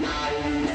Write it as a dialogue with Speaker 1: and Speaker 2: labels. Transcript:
Speaker 1: 나이